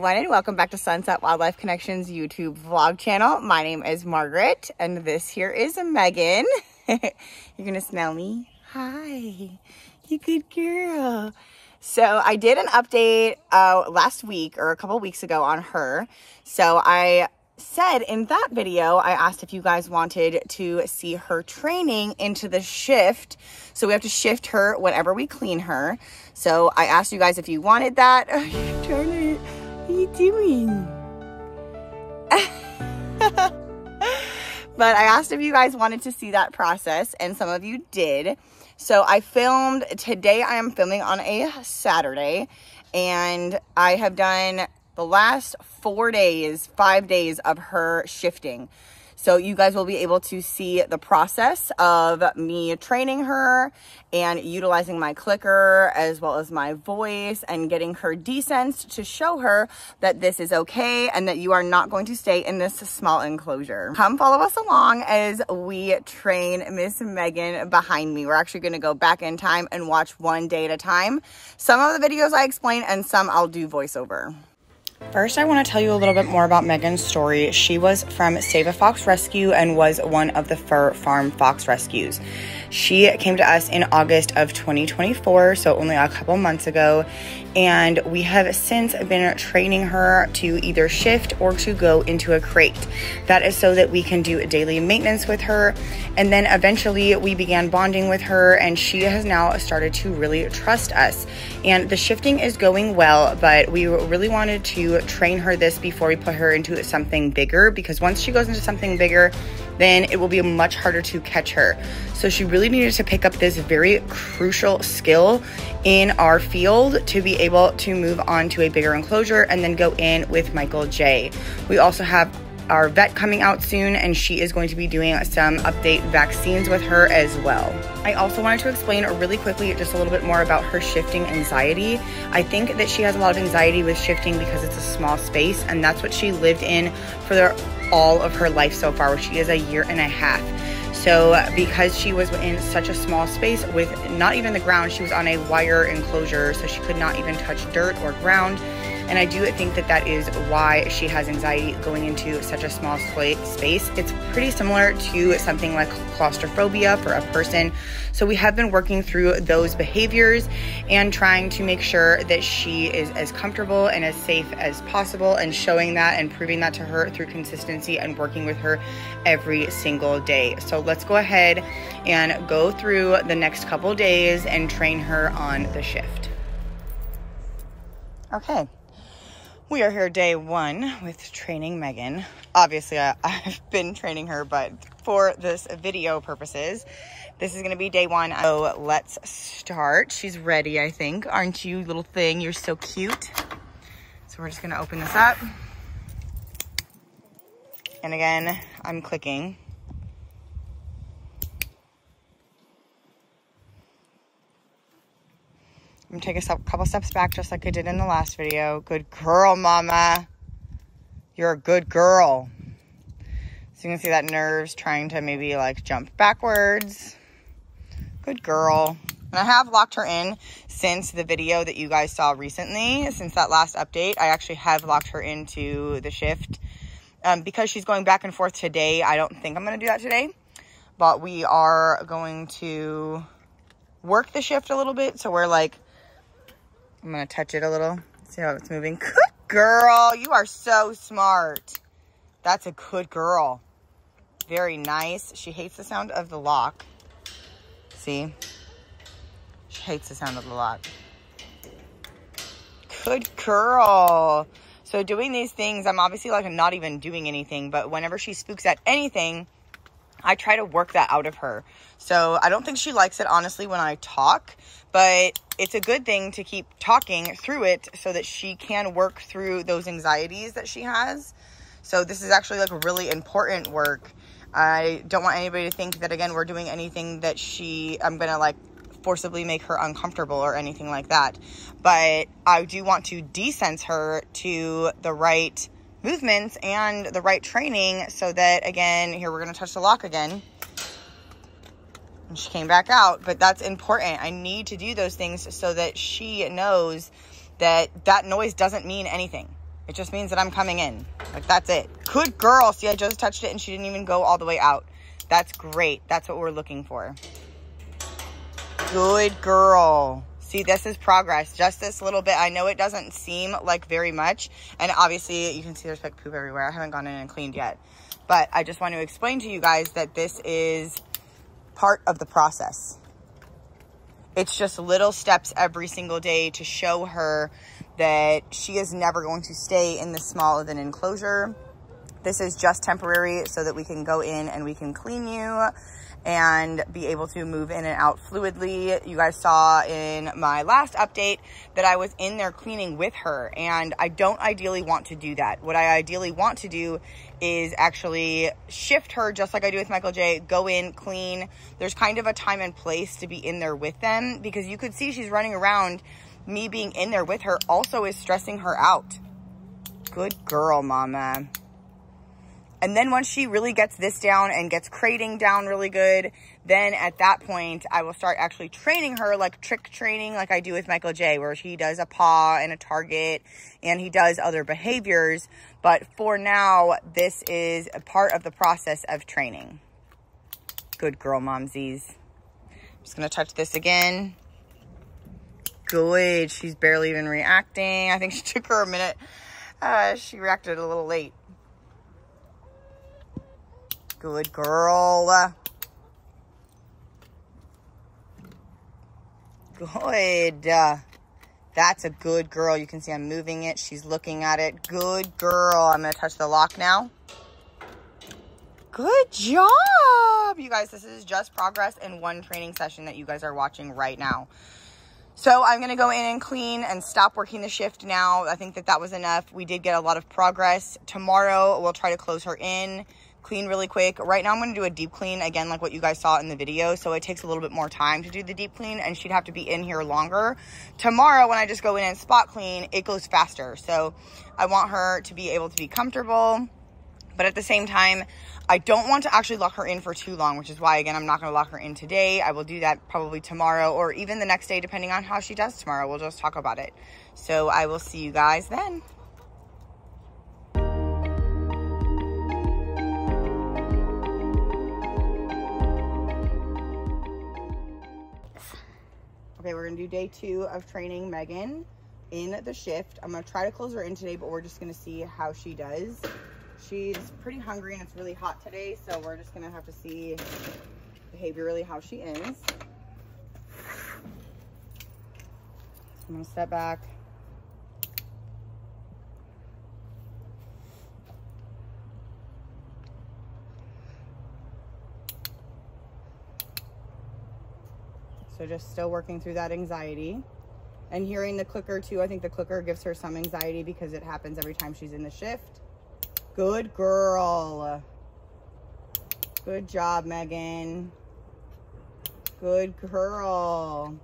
Everyone and welcome back to Sunset Wildlife Connections YouTube vlog channel. My name is Margaret and this here is Megan. You're gonna smell me? Hi, you good girl. So I did an update uh, last week or a couple weeks ago on her. So I said in that video, I asked if you guys wanted to see her training into the shift. So we have to shift her whenever we clean her. So I asked you guys if you wanted that. doing? but I asked if you guys wanted to see that process and some of you did. So I filmed, today I am filming on a Saturday and I have done the last four days, five days of her shifting. So you guys will be able to see the process of me training her and utilizing my clicker as well as my voice and getting her desensed to show her that this is okay and that you are not going to stay in this small enclosure. Come follow us along as we train Miss Megan behind me. We're actually gonna go back in time and watch one day at a time. Some of the videos I explain and some I'll do voiceover. First, I want to tell you a little bit more about Megan's story. She was from Save a Fox Rescue and was one of the Fur Farm Fox Rescues. She came to us in August of 2024, so only a couple months ago, and we have since been training her to either shift or to go into a crate. That is so that we can do daily maintenance with her, and then eventually we began bonding with her, and she has now started to really trust us. And the shifting is going well, but we really wanted to train her this before we put her into something bigger because once she goes into something bigger, then it will be much harder to catch her. So she really needed to pick up this very crucial skill in our field to be able to move on to a bigger enclosure and then go in with Michael J. We also have our vet coming out soon and she is going to be doing some update vaccines with her as well. I also wanted to explain really quickly just a little bit more about her shifting anxiety. I think that she has a lot of anxiety with shifting because it's a small space and that's what she lived in for the, all of her life so far, which she is a year and a half. So because she was in such a small space with not even the ground, she was on a wire enclosure, so she could not even touch dirt or ground. And I do think that that is why she has anxiety going into such a small space. It's pretty similar to something like claustrophobia for a person. So we have been working through those behaviors and trying to make sure that she is as comfortable and as safe as possible and showing that and proving that to her through consistency and working with her every single day. So let's go ahead and go through the next couple days and train her on the shift. Okay, we are here day one with training Megan. Obviously, I, have been training her, but for this video purposes, this is to be day one. So let's start. She's ready, I think. Aren't you, little thing? You're so cute. So we're just to open this up. And again, I'm clicking. I'm gonna take a couple steps back just like I did in the last video. Good girl, mama. You're a good girl. So you can see that nerves trying to maybe like jump backwards. Good girl. And I have locked her in since the video that you guys saw recently. Since that last update, I actually have locked her into the shift. Um, because she's going back and forth today, I don't think I'm going to do that today. But we are going to work the shift a little bit. So we're like I'm gonna touch it a little, see how it's moving. Good girl, you are so smart. That's a good girl. Very nice. She hates the sound of the lock. See? She hates the sound of the lock. Good girl. So doing these things, I'm obviously like not even doing anything, but whenever she spooks at anything, I try to work that out of her. So I don't think she likes it, honestly, when I talk, but it's a good thing to keep talking through it so that she can work through those anxieties that she has. So this is actually like really important work. I don't want anybody to think that, again, we're doing anything that she, I'm going to like forcibly make her uncomfortable or anything like that. But I do want to desense her to the right movements and the right training so that, again, here we're going to touch the lock again. And she came back out, but that's important. I need to do those things so that she knows that that noise doesn't mean anything. It just means that I'm coming in. Like, that's it. Good girl. See, I just touched it and she didn't even go all the way out. That's great. That's what we're looking for. Good girl. See, this is progress. Just this little bit. I know it doesn't seem like very much. And obviously, you can see there's like poop everywhere. I haven't gone in and cleaned yet. But I just want to explain to you guys that this is part of the process. It's just little steps every single day to show her that she is never going to stay in this small of an enclosure. This is just temporary so that we can go in and we can clean you and be able to move in and out fluidly. You guys saw in my last update that I was in there cleaning with her and I don't ideally want to do that. What I ideally want to do is actually shift her just like I do with Michael J. Go in, clean. There's kind of a time and place to be in there with them because you could see she's running around. Me being in there with her also is stressing her out. Good girl, mama. And then once she really gets this down and gets crating down really good, then at that point, I will start actually training her like trick training like I do with Michael J, where he does a paw and a target and he does other behaviors. But for now, this is a part of the process of training. Good girl, momsies. Just gonna touch this again. Good, she's barely even reacting. I think she took her a minute. Uh, she reacted a little late. Good girl. Good. That's a good girl. You can see I'm moving it. She's looking at it. Good girl. I'm going to touch the lock now. Good job. You guys, this is just progress in one training session that you guys are watching right now. So I'm going to go in and clean and stop working the shift now. I think that that was enough. We did get a lot of progress. Tomorrow, we'll try to close her in clean really quick. Right now I'm going to do a deep clean again like what you guys saw in the video. So it takes a little bit more time to do the deep clean and she'd have to be in here longer. Tomorrow when I just go in and spot clean, it goes faster. So I want her to be able to be comfortable. But at the same time, I don't want to actually lock her in for too long, which is why, again, I'm not going to lock her in today. I will do that probably tomorrow or even the next day, depending on how she does tomorrow. We'll just talk about it. So I will see you guys then. Okay, we're gonna do day two of training Megan in the shift. I'm gonna try to close her in today, but we're just gonna see how she does. She's pretty hungry and it's really hot today, so we're just gonna have to see behaviorally how she is. I'm gonna step back. So just still working through that anxiety. And hearing the clicker too, I think the clicker gives her some anxiety because it happens every time she's in the shift. Good girl. Good job, Megan. Good girl.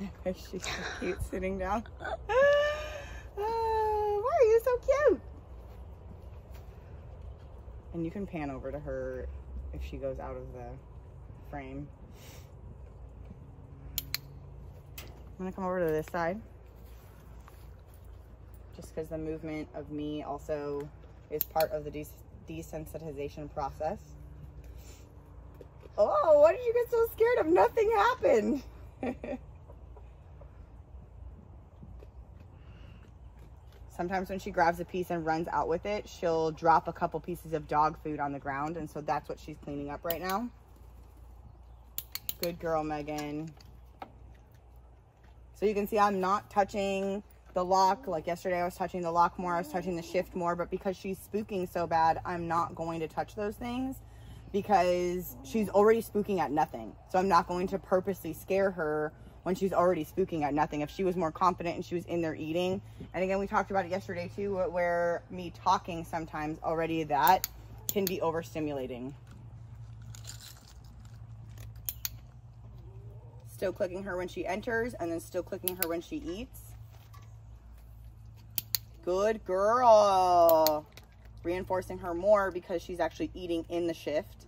She's so cute sitting down. Uh, why are you so cute? And you can pan over to her if she goes out of the frame. I'm gonna come over to this side. Just because the movement of me also is part of the des desensitization process. Oh, why did you get so scared of nothing happened? Sometimes when she grabs a piece and runs out with it, she'll drop a couple pieces of dog food on the ground. And so that's what she's cleaning up right now. Good girl, Megan. So you can see I'm not touching the lock. Like yesterday, I was touching the lock more. I was touching the shift more. But because she's spooking so bad, I'm not going to touch those things because she's already spooking at nothing. So I'm not going to purposely scare her when she's already spooking at nothing. If she was more confident and she was in there eating. And again, we talked about it yesterday too, where me talking sometimes already that can be overstimulating. Still clicking her when she enters and then still clicking her when she eats. Good girl. Reinforcing her more because she's actually eating in the shift.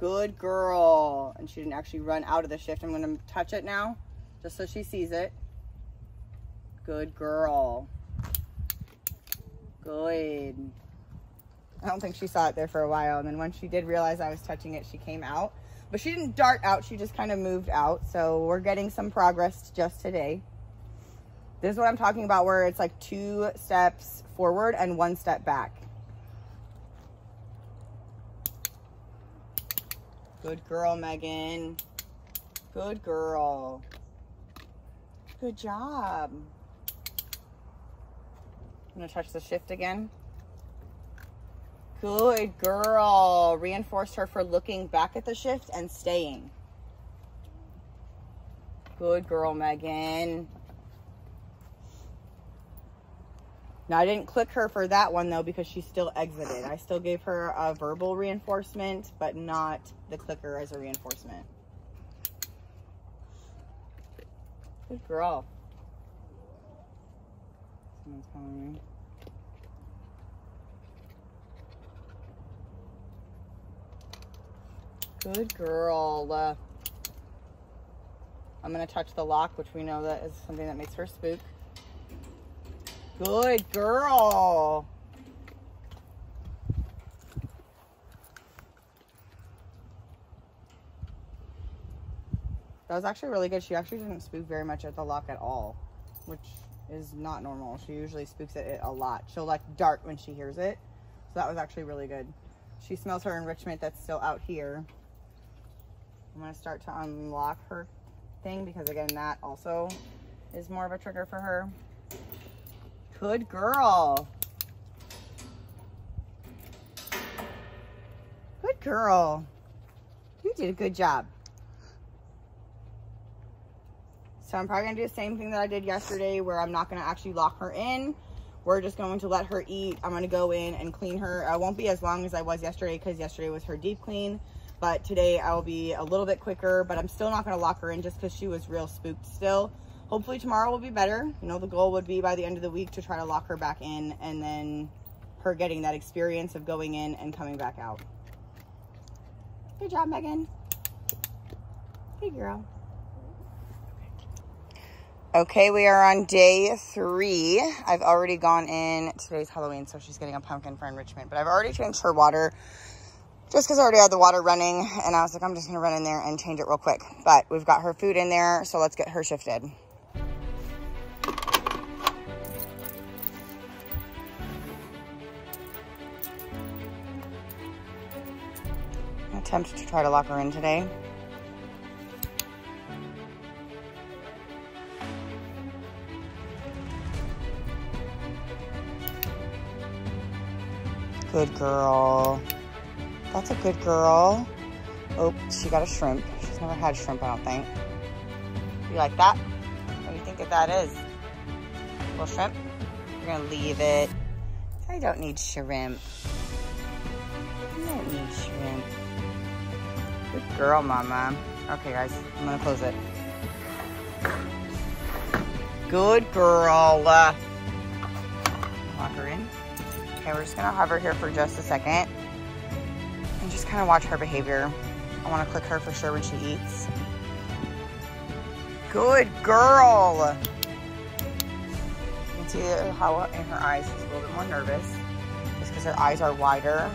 Good girl. And she didn't actually run out of the shift. I'm going to touch it now just so she sees it. Good girl. Good. I don't think she saw it there for a while. And then when she did realize I was touching it, she came out. But she didn't dart out. She just kind of moved out. So we're getting some progress just today. This is what I'm talking about where it's like two steps forward and one step back. Good girl, Megan. Good girl. Good job. I'm gonna touch the shift again. Good girl. Reinforced her for looking back at the shift and staying. Good girl, Megan. Now, I didn't click her for that one, though, because she still exited. I still gave her a verbal reinforcement, but not the clicker as a reinforcement. Good girl. Someone's calling me. Good girl. Uh, I'm going to touch the lock, which we know that is something that makes her spook. Good girl. That was actually really good. She actually didn't spook very much at the lock at all, which is not normal. She usually spooks at it a lot. She'll like dart when she hears it. So that was actually really good. She smells her enrichment that's still out here. I'm to start to unlock her thing because again, that also is more of a trigger for her. Good girl. Good girl. You did a good job. So I'm probably to do the same thing that I did yesterday where I'm not to actually lock her in. We're just going to let her eat. I'm to go in and clean her. I won't be as long as I was yesterday because yesterday was her deep clean. But today I will be a little bit quicker, but I'm still not to lock her in just because she was real spooked still. Hopefully tomorrow will be better. You know, the goal would be by the end of the week to try to lock her back in and then her getting that experience of going in and coming back out. Good job, Megan. Hey, girl. Okay, we are on day three. I've already gone in. Today's Halloween, so she's getting a pumpkin for enrichment. But I've already changed her water just because I already had the water running. And I was like, I'm just to run in there and change it real quick. But we've got her food in there, so let's get her shifted. Attempt to try to lock her in today. Good girl. That's a good girl. Oh, she got a shrimp. She's never had shrimp, I don't think. You like that? What do you think that that is? A little shrimp? You're gonna leave it. I don't need shrimp. I don't need shrimp. Good girl, mama. Okay, guys, I'm gonna close it. Good girl. Lock her in. Okay, we're just gonna hover here for just a second just kind of watch her behavior. I want to click her for sure when she eats. Good girl. You can see how in her eyes she's a little bit more nervous just because her eyes are wider.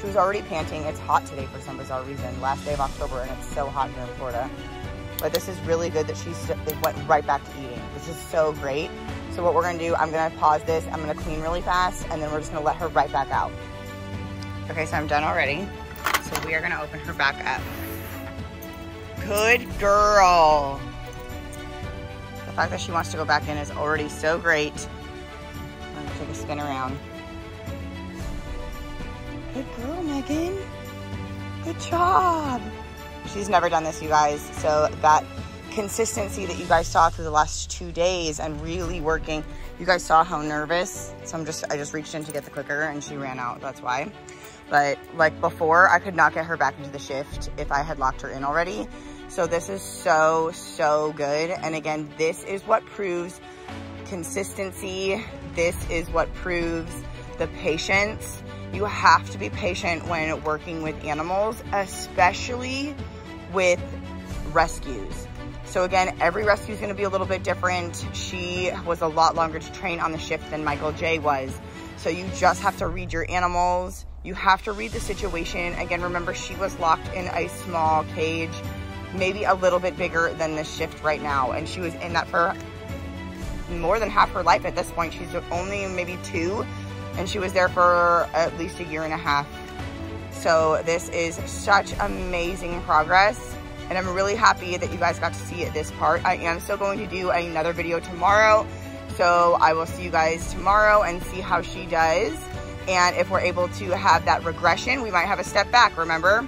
She was already panting. It's hot today for some bizarre reason. Last day of October and it's so hot here in Florida. But this is really good that she went right back to eating. This is so great. So what we're gonna do, I'm gonna pause this, I'm gonna clean really fast, and then we're just gonna let her right back out. Okay, so I'm done already. So we are gonna open her back up. Good girl. The fact that she wants to go back in is already so great. I'm gonna take a spin around. Good girl, Megan. Good job. She's never done this, you guys. So that consistency that you guys saw through the last two days and really working, you guys saw how nervous. So I'm just, I just reached in to get the clicker and she ran out, that's why. But like before, I could not get her back into the shift if I had locked her in already. So this is so, so good. And again, this is what proves consistency. This is what proves the patience. You have to be patient when working with animals, especially with rescues. So again, every rescue is gonna be a little bit different. She was a lot longer to train on the shift than Michael J was. So you just have to read your animals. You have to read the situation. Again, remember she was locked in a small cage, maybe a little bit bigger than the shift right now. And she was in that for more than half her life at this point. She's only maybe two and she was there for at least a year and a half. So this is such amazing progress and I'm really happy that you guys got to see this part. I am still going to do another video tomorrow. So I will see you guys tomorrow and see how she does. And if we're able to have that regression, we might have a step back, remember?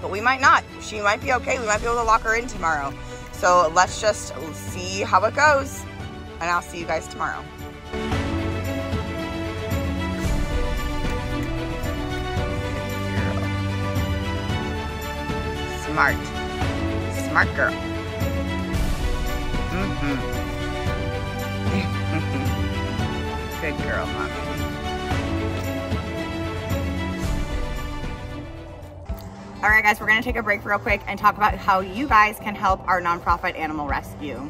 But we might not. She might be okay. We might be able to lock her in tomorrow. So let's just see how it goes. And I'll see you guys tomorrow. Smart smart girl. Mm-hmm. Good girl, mommy. All right, guys, we're gonna take a break real quick and talk about how you guys can help our nonprofit animal rescue.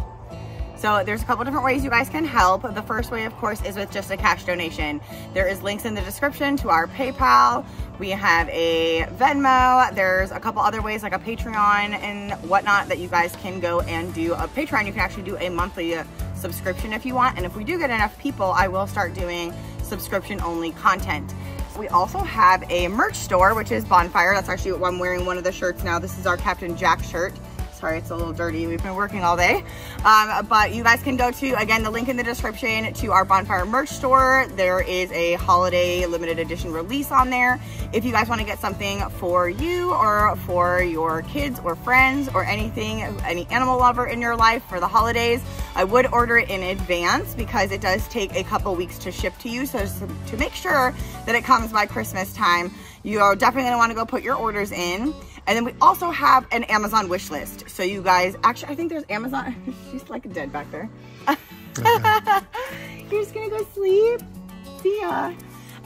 So there's a couple different ways you guys can help. The first way, of course, is with just a cash donation. There is links in the description to our PayPal. We have a Venmo. There's a couple other ways like a Patreon and whatnot that you guys can go and do. A Patreon, you can actually do a monthly uh, subscription if you want. And if we do get enough people, I will start doing subscription only content. We also have a merch store, which is Bonfire. That's actually what I'm wearing one of the shirts now. This is our Captain Jack shirt. Sorry, it's a little dirty. We've been working all day. Um, but you guys can go to, again, the link in the description to our Bonfire merch store. There is a holiday limited edition release on there. If you guys want to get something for you or for your kids or friends or anything, any animal lover in your life for the holidays, I would order it in advance because it does take a couple weeks to ship to you. So to make sure that it comes by Christmas time, you're definitely going to want to go put your orders in. And then we also have an Amazon wish list. So you guys, actually, I think there's Amazon. She's like dead back there. You're just gonna go sleep. See ya.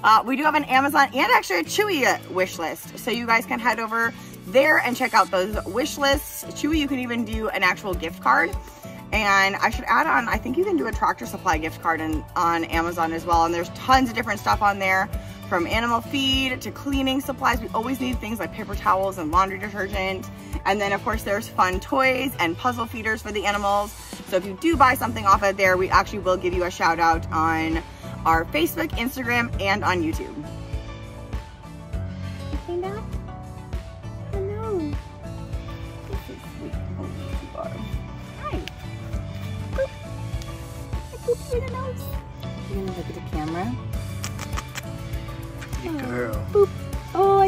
Uh, we do have an Amazon and actually a Chewy wish list. So you guys can head over there and check out those wish lists. Chewy, you can even do an actual gift card. And I should add on, I think you can do a tractor supply gift card in, on Amazon as well. And there's tons of different stuff on there from animal feed to cleaning supplies. We always need things like paper towels and laundry detergent. And then of course there's fun toys and puzzle feeders for the animals. So if you do buy something off of there, we actually will give you a shout out on our Facebook, Instagram, and on YouTube.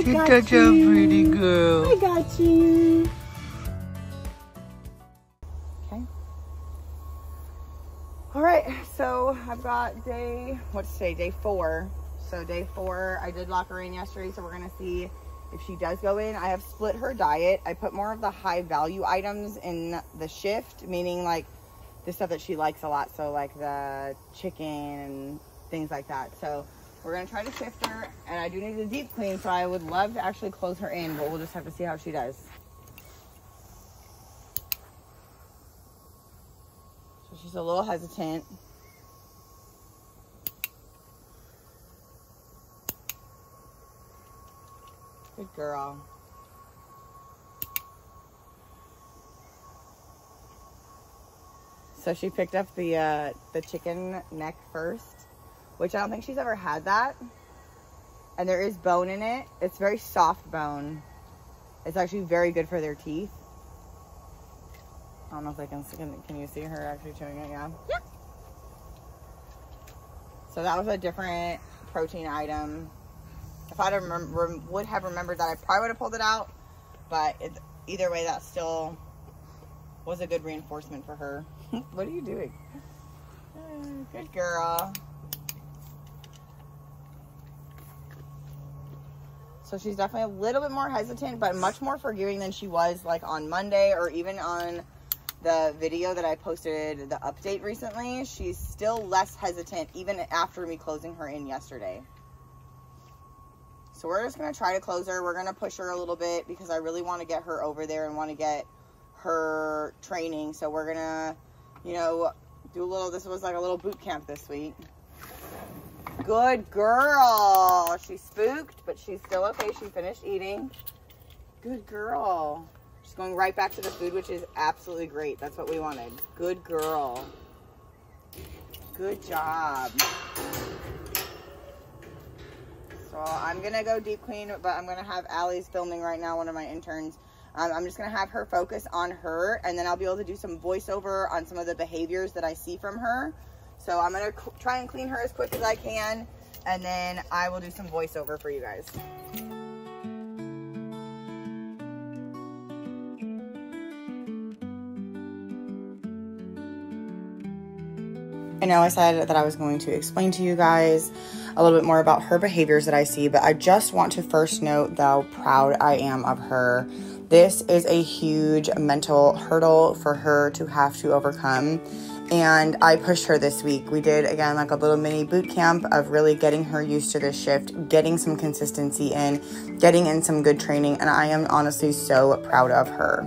I You're got such you. a pretty girl. I got you. Okay. All right, so I've got day, what's today, day four. So day four, I did lock her in yesterday, so we're gonna see if she does go in. I have split her diet. I put more of the high value items in the shift, meaning like the stuff that she likes a lot. So like the chicken and things like that. So we're gonna try to shift her, and I do need a deep clean, so I would love to actually close her in, but we'll just have to see how she does. So she's a little hesitant. Good girl. So she picked up the uh, the chicken neck first which I don't think she's ever had that. And there is bone in it. It's very soft bone. It's actually very good for their teeth. I don't know if I can, can, can you see her actually chewing it? Yeah. Yeah. So that was a different protein item. If I would have remembered that, I probably would have pulled it out. But it, either way, that still was a good reinforcement for her. what are you doing? Uh, good girl. So she's definitely a little bit more hesitant, but much more forgiving than she was like on Monday or even on the video that I posted, the update recently. She's still less hesitant even after me closing her in yesterday. So we're just going to try to close her. We're going to push her a little bit because I really want to get her over there and want to get her training. So we're gonna, you know, do a little, this was like a little boot camp this week. Good girl. She's spooked, but she's still okay. She finished eating. Good girl. She's going right back to the food, which is absolutely great. That's what we wanted. Good girl. Good job. So I'm gonna go deep clean, but I'm gonna have Allie's filming right now, one of my interns. Um, I'm just gonna have her focus on her and then I'll be able to do some voiceover on some of the behaviors that I see from her. So I'm gonna try and clean her as quick as I can and then I will do some voiceover for you guys. I know I said that I was going to explain to you guys a little bit more about her behaviors that I see, but I just want to first note how proud I am of her. This is a huge mental hurdle for her to have to overcome. And I pushed her this week. We did, again, like a little mini boot camp of really getting her used to this shift, getting some consistency in, getting in some good training. And I am honestly so proud of her.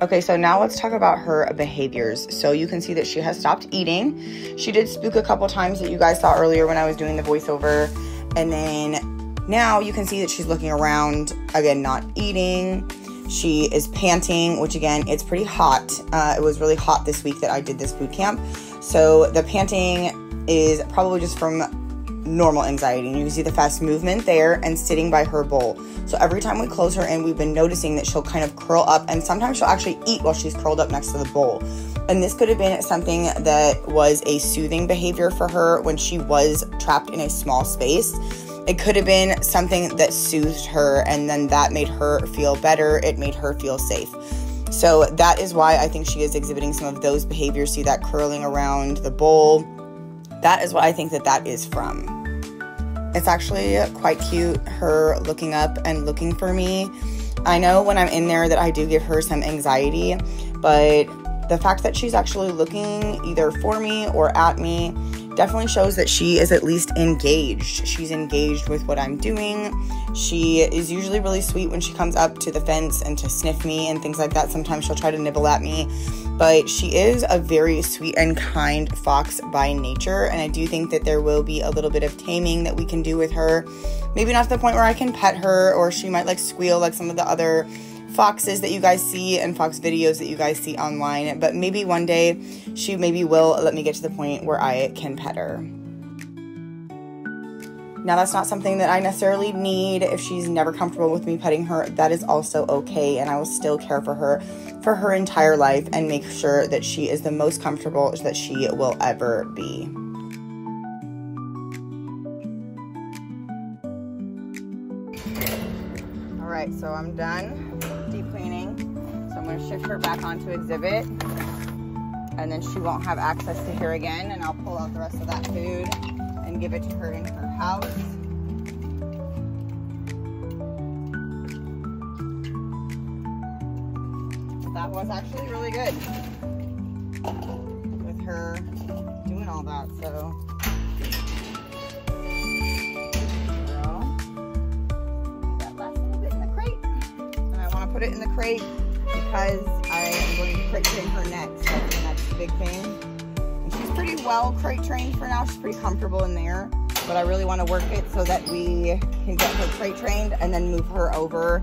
Okay, so now let's talk about her behaviors. So you can see that she has stopped eating. She did spook a couple times that you guys saw earlier when I was doing the voiceover. And then now you can see that she's looking around, again, not eating. She is panting, which again, it's pretty hot. Uh, it was really hot this week that I did this boot camp. So the panting is probably just from normal anxiety. And you can see the fast movement there and sitting by her bowl. So every time we close her in, we've been noticing that she'll kind of curl up and sometimes she'll actually eat while she's curled up next to the bowl. And this could have been something that was a soothing behavior for her when she was trapped in a small space. It could have been something that soothed her and then that made her feel better. It made her feel safe. So that is why I think she is exhibiting some of those behaviors. See that curling around the bowl that is what I think that that is from. It's actually quite cute, her looking up and looking for me. I know when I'm in there that I do give her some anxiety, but the fact that she's actually looking either for me or at me definitely shows that she is at least engaged. She's engaged with what I'm doing. She is usually really sweet when she comes up to the fence and to sniff me and things like that. Sometimes she'll try to nibble at me, but she is a very sweet and kind fox by nature. And I do think that there will be a little bit of taming that we can do with her. Maybe not to the point where I can pet her or she might like squeal like some of the other foxes that you guys see and fox videos that you guys see online, but maybe one day she maybe will let me get to the point where I can pet her. Now, that's not something that I necessarily need. If she's never comfortable with me petting her, that is also okay, and I will still care for her for her entire life and make sure that she is the most comfortable that she will ever be. All right, so I'm done gonna shift her back onto exhibit. And then she won't have access to here again and I'll pull out the rest of that food and give it to her in her house. That was actually really good. With her doing all that, so. I want to put it in the crate because I am going to crate train her next. So the next big thing. And she's pretty well crate trained for now. She's pretty comfortable in there. But I really want to work it so that we can get her crate trained and then move her over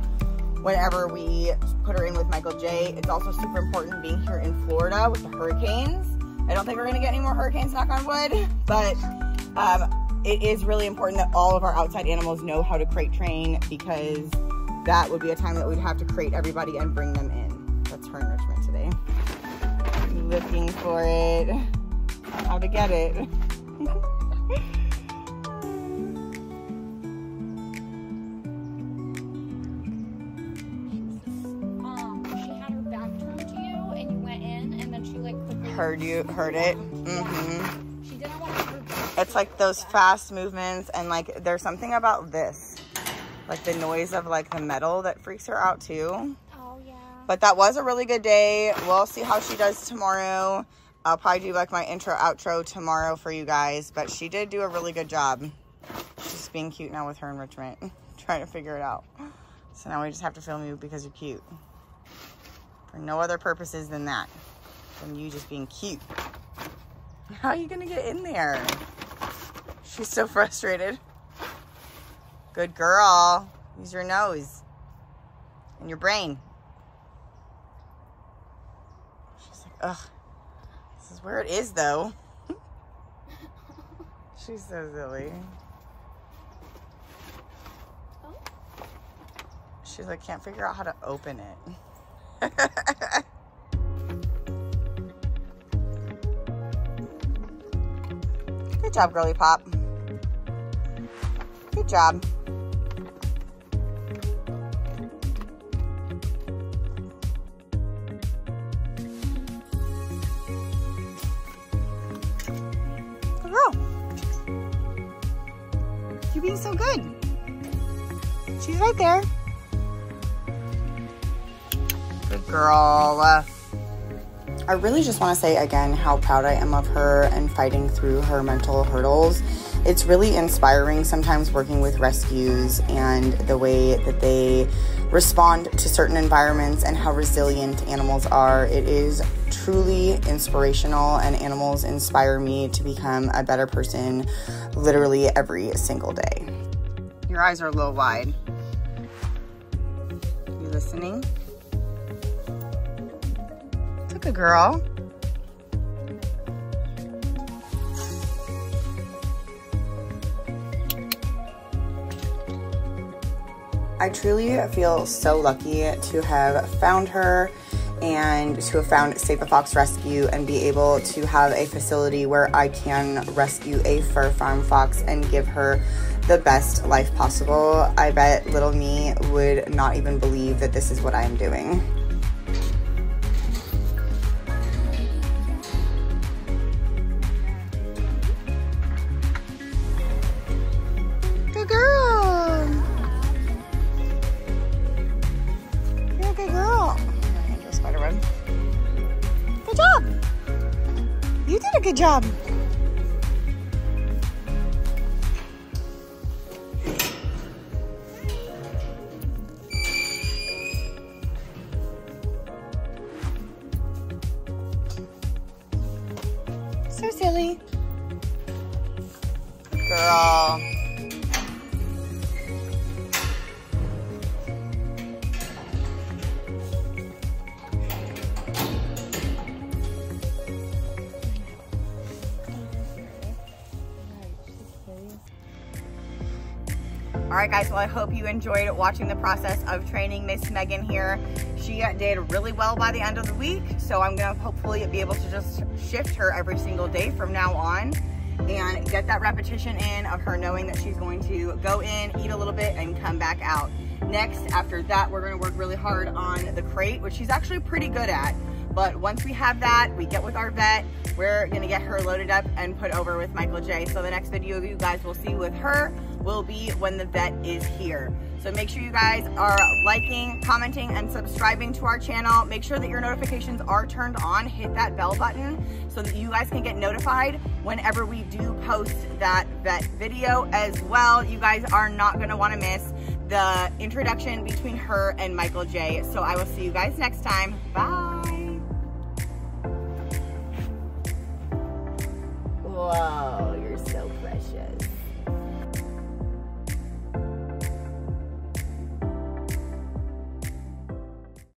whenever we put her in with Michael J. It's also super important being here in Florida with the hurricanes. I don't think we're going to get any more hurricanes, knock on wood, but um, it is really important that all of our outside animals know how to crate train because that would be a time that we'd have to crate everybody and bring them in. Looking for it, how to get it. heard you heard it. Mm-hmm. She didn't want to it's like those fast movements and like there's something about this. Like the noise of like the metal that freaks her out too. But that was a really good day. We'll see how she does tomorrow. I'll probably do like my intro outro tomorrow for you guys, but she did do a really good job. She's being cute now with her enrichment, trying to figure it out. So now we just have to film you because you're cute. For no other purposes than that. Than you just being cute. How are you gonna get in there? She's so frustrated. Good girl. Use your nose and your brain. She's like, ugh. This is where it is though. She's so silly. She's like, can't figure out how to open it. Good job, girly pop. Good job. Girl. I really just want to say again how proud I am of her and fighting through her mental hurdles. It's really inspiring sometimes working with rescues and the way that they respond to certain environments and how resilient animals are. It is truly inspirational, and animals inspire me to become a better person literally every single day. Your eyes are a little wide. You listening? Look a girl. I truly feel so lucky to have found her and to have found Save a Fox Rescue and be able to have a facility where I can rescue a fur farm fox and give her the best life possible. I bet little me would not even believe that this is what I am doing. Job. Guys, well, I hope you enjoyed watching the process of training Miss Megan here. She did really well by the end of the week, so I'm gonna hopefully be able to just shift her every single day from now on and get that repetition in of her knowing that she's going to go in, eat a little bit, and come back out. Next, after that, we're gonna work really hard on the crate, which she's actually pretty good at. But once we have that, we get with our vet, we're gonna get her loaded up and put over with Michael J. So the next video you guys will see with her will be when the vet is here. So make sure you guys are liking, commenting, and subscribing to our channel. Make sure that your notifications are turned on. Hit that bell button so that you guys can get notified whenever we do post that vet video as well. You guys are not gonna wanna miss the introduction between her and Michael J. So I will see you guys next time. Bye. Whoa, you're so.